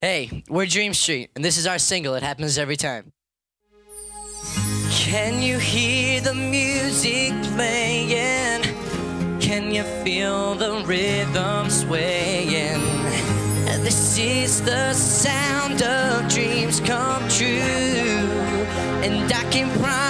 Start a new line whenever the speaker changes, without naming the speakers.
Hey, we're Dream Street, and this is our single. It happens every time. Can you hear the music playing? Can you feel the rhythm swaying? This is the sound of dreams come true, and I can promise.